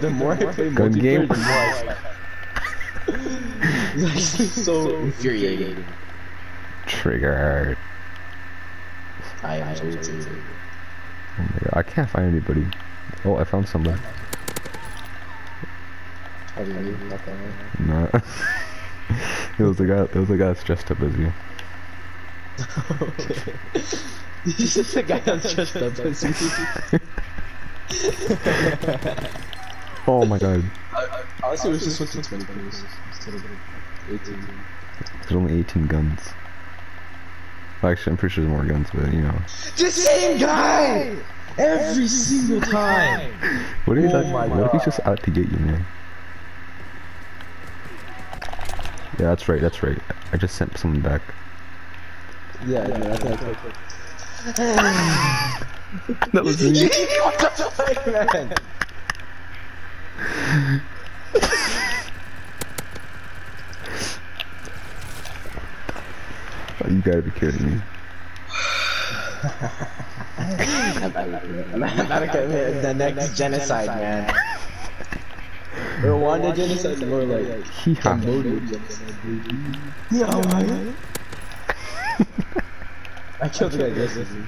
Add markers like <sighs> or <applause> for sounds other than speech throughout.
the more I play Gun multiplayer, game? the more I suck. It's actually so infuriating. Triggered. I am irritated. Oh my god, I can't find anybody. Oh, I found somebody. How do you mean? Not that. Nah. <laughs> it was the guy. It was the guy that's dressed up as you. <laughs> okay. <laughs> This is the guy that's dressed up as me. Oh my god. Honestly, wish this went to 20 players instead of 18. There's only 18 guns. Actually, I'm pretty sure there's more guns, but you know. The same guy! Every single time! What are you Oh talking my What if he's just out to get you, man? Yeah, that's right, that's right. I just sent someone back. Yeah, yeah, that's <laughs> like. That was <laughs> me. what the fuck, man? Oh, you gotta be kidding me. I'm about to commit the next genocide, man. Rwanda genocide, more like Hee-haw. Cambodia genocide, baby. Yeah, man. <laughs> I killed the guy yesterday.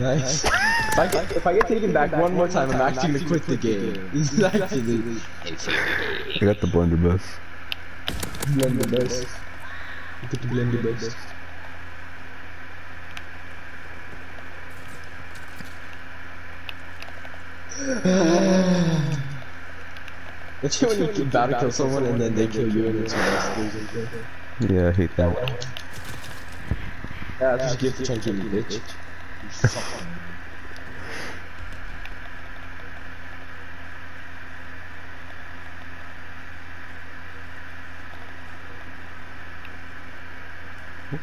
Nice. If I get if I get taken back one more time, I'm actually gonna quit the game. This <laughs> is actually I got the blunderbuss. blend the best. Get to blend the best. <sighs> That's when you about to kill someone and then they kill you and it's nice. Yeah, I hate that. One. Yeah, just give the chunky bitch.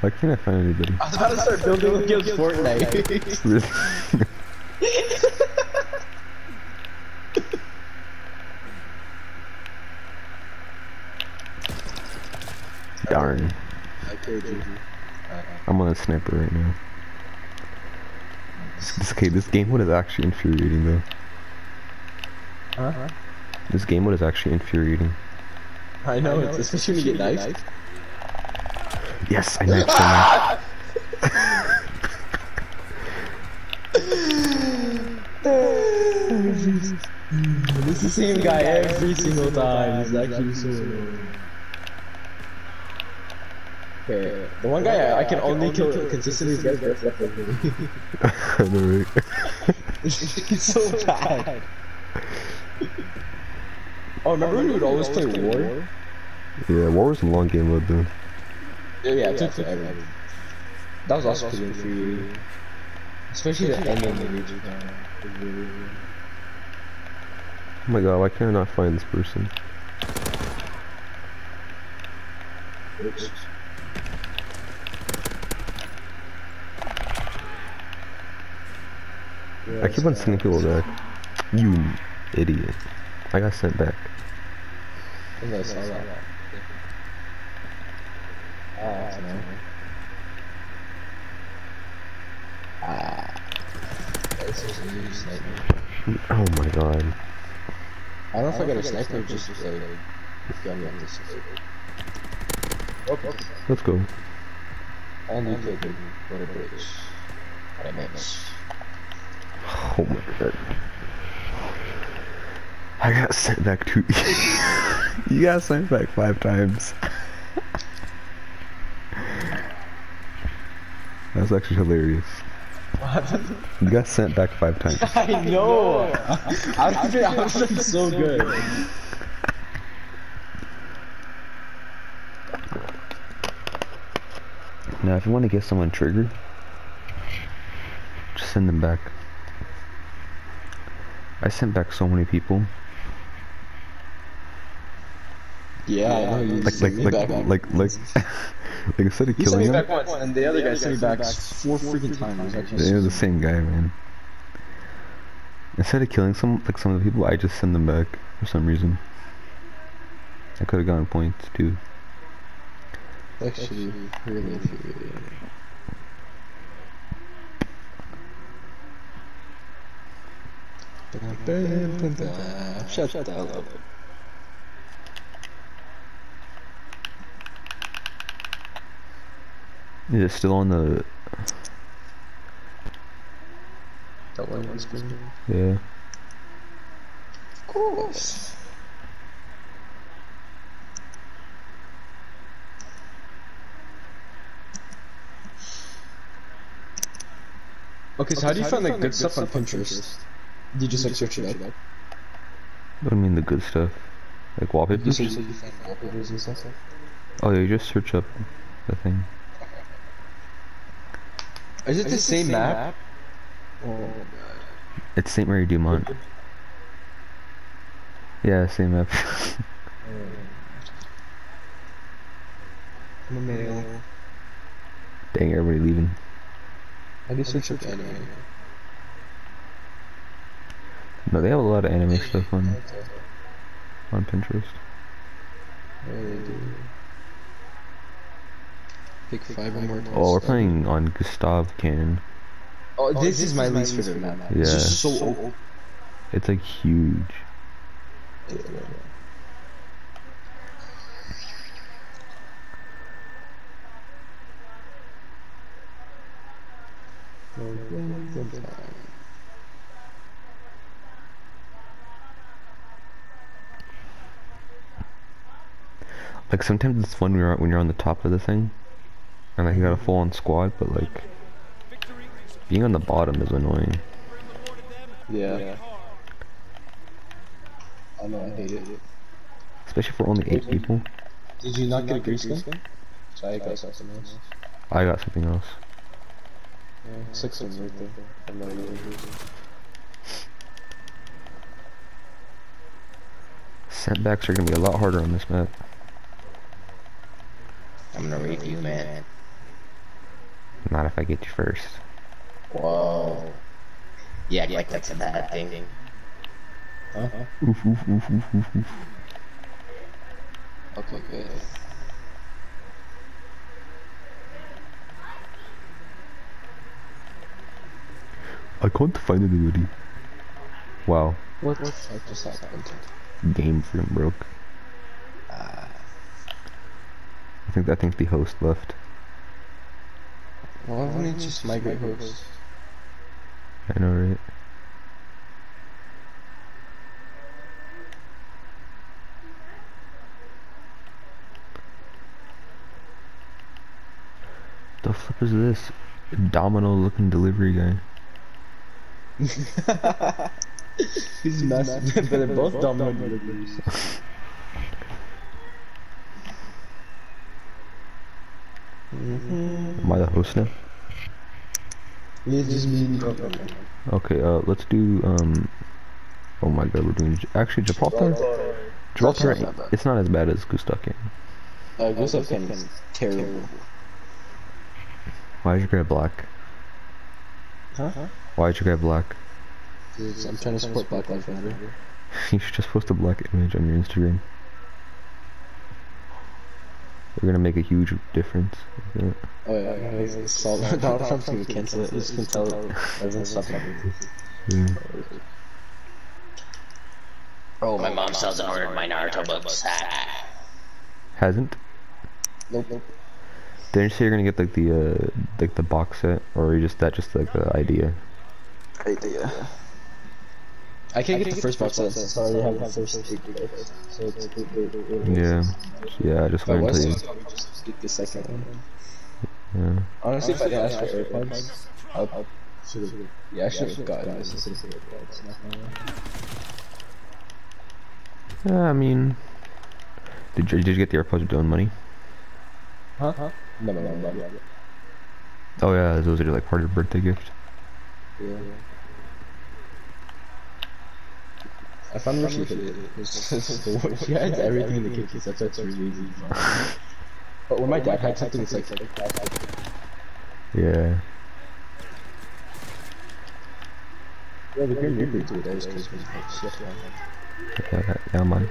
Why can't I find anybody? I was about to start building against Fortnite. Really? Darn. I. I'm on a sniper right now. This, this, okay, this game mode is actually infuriating though. Huh? This game mode is actually infuriating. I know, it's especially when you get knifed. <laughs> Yes, I knifed someone. <laughs> It's the same guy every single time. It's actually so annoying. Okay, the one guy I, I can only kill consistently is guys dressed up like me. I know, right? it's so <laughs> bad. Oh, remember when we would always play War? Yeah, War was a long game mode though. Yeah, yeah, it took forever. That was also pretty infuriating. Especially the ending of the region. Oh my god, why can't I not find this person? I keep on sending people back. You idiot. I got sent back. I think I saw that. Ah, that's. Ah. This is a new sniper. Oh my god. I don't know if I got a sniper just like gun on this. Let's go. and you killed. What a bitch. What a bitch. Oh my god. I got sent back two. <laughs> you got sent back five times. That's actually hilarious. You got sent back five times. <laughs> I know. <laughs> I was been, I was been so good. Now, if you want to get someone triggered, just send them back. I sent back so many people. Yeah, I know. You Like, sent like, me like, back like, like, <laughs> like, instead of You sent killing me back once, and the other guy sent me back four freaking times. They're the same guy, man. Instead of killing some, like some of the people, I just send them back for some reason. I could have gotten points too. actually really infuriating. Shut the hell up. Is it still on the? That one was good. Yeah. Of course. Okay, so how do you find like good stuff on Pinterest? Do you just search it up? What do you mean the good stuff? Like You wallpapers? search you find wallpapers and stuff? Oh yeah, you just search up the thing. Is it the same map? Oh god. It's Sainte Marie du Mont. Yeah, same map. <laughs> I'm a male. Dang, everybody leaving. I just you search up anime? No, they have a lot of anime stuff on on Pinterest. Yeah, they do. Pick five or more. Oh, we're playing on Gustav Cannon. Oh, oh, this, is my least favorite map. It's Yeah. just so old. It's like huge. Like sometimes it's fun when you're when you're on the top of the thing, and like you got a full on squad, but like being on the bottom is annoying. Yeah. I know, I hate it. Especially for only eight people. Did you not get a grease gun? So I got something else. I got something else. Yeah, six ones right there. I'm not even Setbacks are gonna be a lot harder on this map. I'm gonna rape you, man. Not if I get you first. Whoa. Yeah, act like that's a bad thing. Huh? Oof, oof, oof, oof, oof, oof. Okay, good. I can't find anybody. Wow, What the fuck just happened? game frame broke. Ah. I think I think the host left. Why wouldn't just migrate hosts? I know, right? The flip is this? Domino looking delivery guy. <laughs> He's massive, but they're both domino deliveries. <laughs> Am I the host now? Yeah, it's just me and you. Okay. Okay, uh, let's do, um, oh my god, we're doing, actually, Gibraltar? Gibraltar, not it's not as bad as Gustav Cannon. Uh, Gustav is terrible. Why'd you grab black? Huh? Why'd you grab black? Because I'm trying to support Black Lives Matter. <laughs> you should just post a black image on your Instagram. We're gonna make a huge difference. with it. Oh yeah, yeah, yeah. Saul, Donald Trump's gonna cancel it. Just gonna tell everyone stop talking. Yeah. Oh, my mom still hasn't ordered my Naruto books. Hasn't? Nope, nope. Didn't you say you're gonna get like the uh like the box set, or you just that just like the idea? idea. I can't get the first box set since I already have the first eight. So Yeah. Yeah, I just If I wait until you. to, I would just get the second one. Yeah. Honestly, if I didn't ask for AirPods, I I should have. Yeah, I should have gotten this instead of AirPods. Not gonna lie. Yeah, I mean, did you, did you get the AirPods with your own money? Huh? Huh? No, no, no, no, no. Oh yeah, those are like part of your birthday gift. Yeah. I found where she hid it. It's just the one- She hides everything in the cookies. That's why it's really easy. <laughs> But when my dad hides something, it's like. Yeah. Yeah, the Grim Reaper too. That was crazy. Shit. Yeah, yeah, man.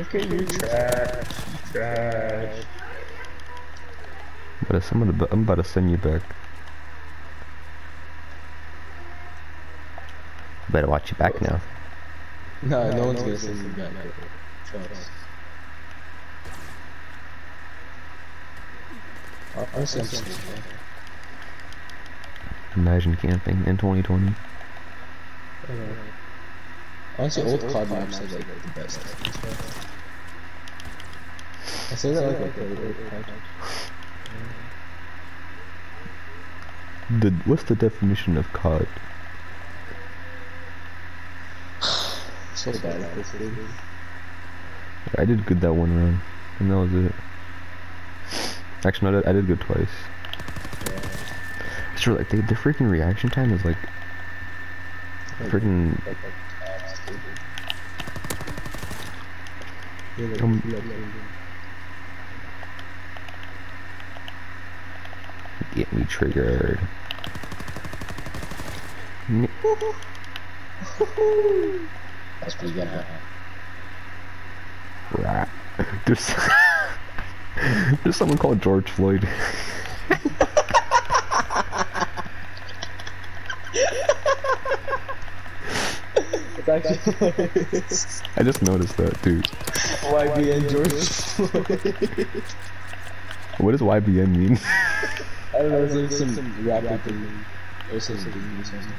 Okay, you trash. Trash. But I'm about, I'm about to send you back. Better watch your back now. No, no one's gonna send you back. Trust. I'll- I'll send you back. Imagine camping in 2020. Honestly, old COD maps are like the best. I say that like a old COD. The what's the definition of COD? So bad at this game. I did good that one round, and that was it. Actually, no, I did, I did good twice. It's true, like the, the freaking reaction time is like freaking. Um, Get me triggered. N- <laughs> That's pretty good, huh? Rat. <laughs> There's <laughs> there's someone called George Floyd. It's actually <laughs> I just noticed that, dude. YBN George Floyd. What does YBN mean? I don't know, it's like some rapper thing. Or some thing or something.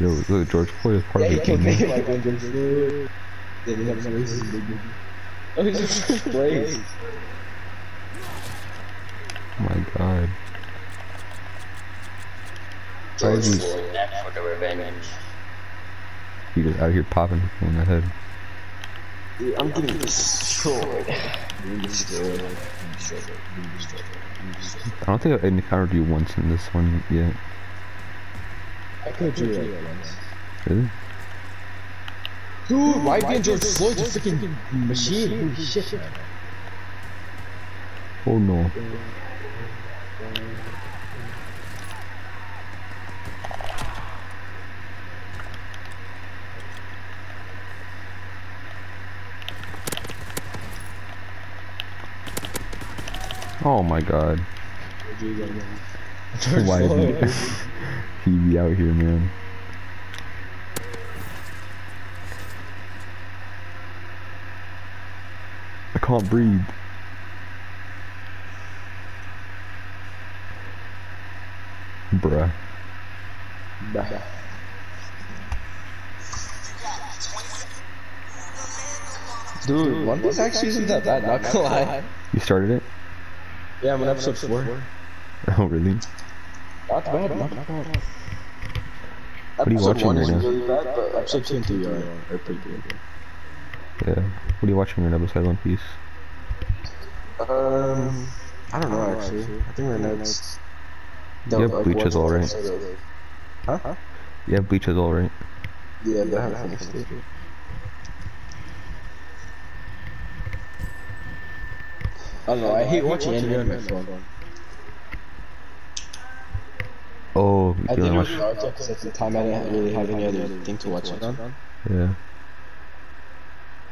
Yo, look, George Floyd is part Yeah, of you the can team. like when George Floyd. Then you have some racist big Oh, he's just <laughs> phrase. Oh my god. Why is he, for the revenge. he just out here popping on the head? Dude, I'm getting destroyed. Being destroyed. Being destroyed. Being destroyed. I don't think I've encountered you once in this one yet. I could do once. Really? Dude, why being George Floyd's a freaking machine? Holy shit, man. Oh no. Oh my god. Why <laughs> Floyd. is he, he be out here, man? I can't breathe. Bruh. Bah. Dude, One Piece actually isn't that bad, not gonna lie. You started it? Yeah, I'm on episode 4. <laughs> Oh, really? Not bad, not bad. What are you watching right now? Really bad, but episode 2 and 3 are, are pretty good. Yeah. What are you watching right now besides One Piece? Um, I don't know actually. I think right now it's. Yeah, Bleach is alright. Huh? Yeah, Bleach is alright. Yeah, but I haven't finished it. I don't know, I hate watching anime on my phone. Oh, I did don't it watch? with Naruto because at the time I didn't really have any other thing to watch it on. Yeah.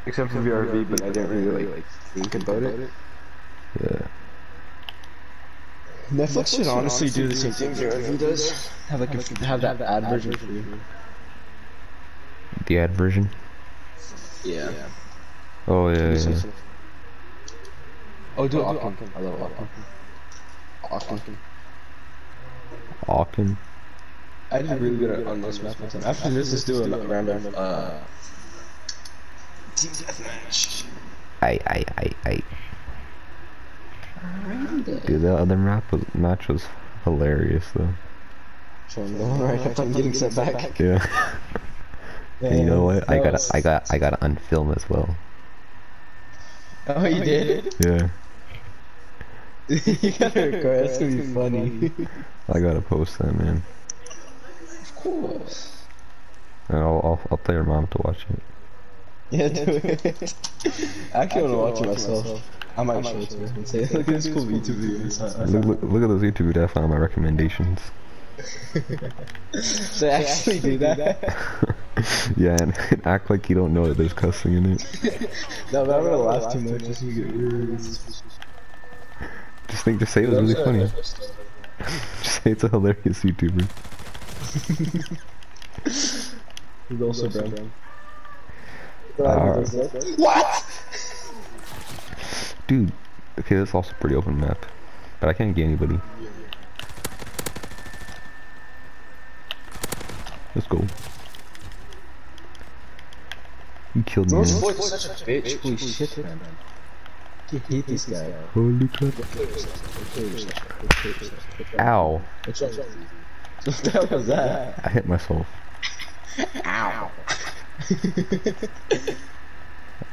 Except for VRV, but I didn't really like think about it. Yeah. Netflix should honestly do the same thing VRV does. Have like a, have that ad version for you. The ad version? Yeah. Oh, yeah, yeah. Oh, do Akin. I love Akin. Akin. Akin. I did really good on this map one. After this, let's do a random uh team deathmatch. I, I, I, I. Dude, that other map was, match was hilarious, though. So I'm the one where I kept on getting set back. Yeah. <laughs> and you know what? I got, I got, I got it on film as well. Oh, you did? Yeah. You gotta record. That's gonna be funny. I gotta post that, man. of course. And I'll, I'll, I'll tell your mom to watch it. Yeah, do it. I actually wanna watch it myself. I might show it to her and say, look at this cool YouTube video. I I saw." Look, look, look at those YouTube videos I found my recommendations. <laughs> So actually do that. <laughs> yeah, and, and <laughs> act like you don't know that there's cussing in it. no, but I'm gonna laugh too much. Just to get really. Just just think, just say it was really funny. Just say it's a hilarious YouTuber. <laughs> He's also brown. Uh, What? dude, okay, that's also a pretty open map. But I can't get anybody. Let's go. You killed me. George man. Such a bitch. Holy shit, man. I hate this guy. Holy crap. Ow. What's wrong? What the hell was that? I hit myself. Ow.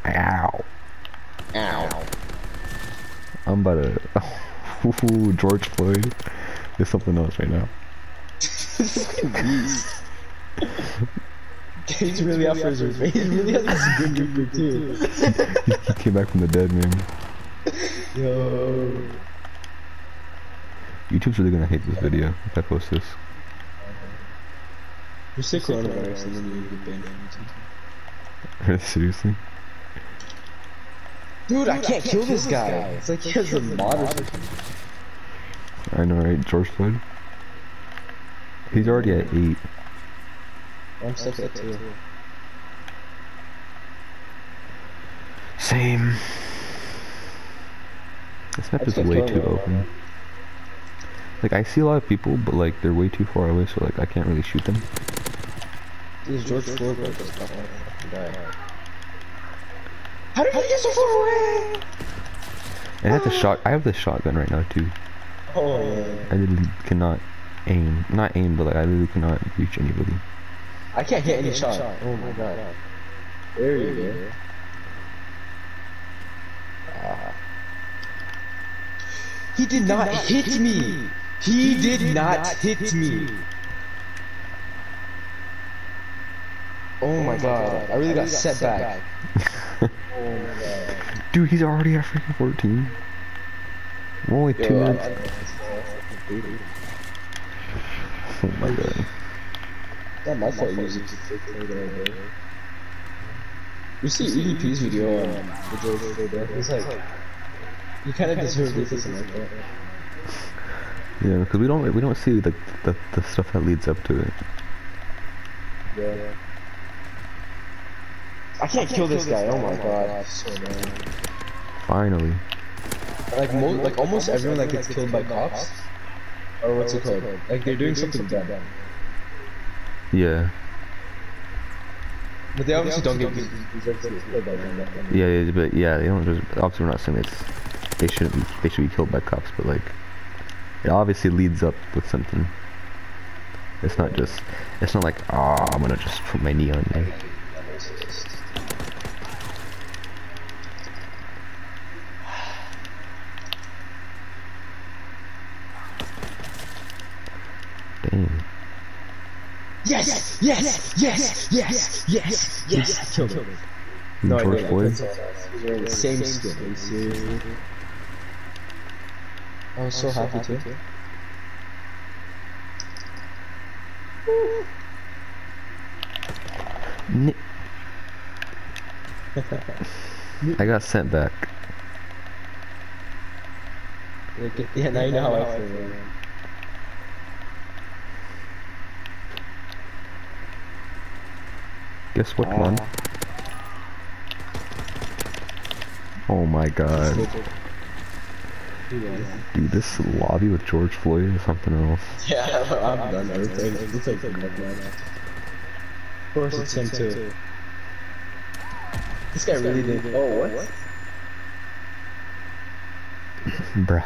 Ow. Ow. I'm about to. <laughs> Ooh, George Floyd is something else right now. <laughs> He's really out for his revenge. He really has this good reaper too. He, he came back from the dead, man. Yo. YouTube's really gonna hate this video if I post this. You say coronavirus and then you get banned on YouTube. Seriously? Dude, I can't kill this guy. It's like he has a mod or something. I know, right? George Floyd? He's already at 8. I'm stuck at two. Same. This map is way too open. Like, I see a lot of people, but like, they're way too far away, so like, I can't really shoot them. This is George Floyd like this guy. How did he get so far away? I have the shot. I have the shotgun right now too. Oh yeah. I literally cannot aim. Not aim, but like, I literally cannot reach anybody. I can't hit any shot. Oh my oh god. There you go. He did not hit me. He did not hit me. Oh my god. I really got set back. Oh my god. Dude, he's already at freaking 14. We're only two minutes. Oh my god. That might start using to take care of that, bro. You see EDP's video on the death? He's like, you kind of deserve this or something like that. Yeah, because we don't we don't see the, the the stuff that leads up to it. Yeah. I can't kill this guy. Oh, oh my god. So. Finally. Like mo like almost everyone that gets killed by cops, or what's it called? Like they're doing something bad. Yeah. But they obviously don't get deserve to get killed by them. Yeah, yeah, but yeah, they don't just obviously we're not saying it's they shouldn't be they should be killed by cops, but like it obviously leads up with something. It's not just it's not like ah I'm gonna just put my knee on you. Damn. Yes! Yes! Yes! Yes! Yes! Yes! I killed him. No, I George didn't. Floyd. He's wearing the same skin. I was so happy too. Ni- <laughs> I got sent back. Like, yeah, now you know how I feel. man. Guess what one? Ah. Oh my god. Dude, this lobby with George Floyd is something else. <laughs> Yeah, I'm done. Everything. It's like enough now. Of course, it's him too. This guy really did. Oh, what? <laughs> Bruh.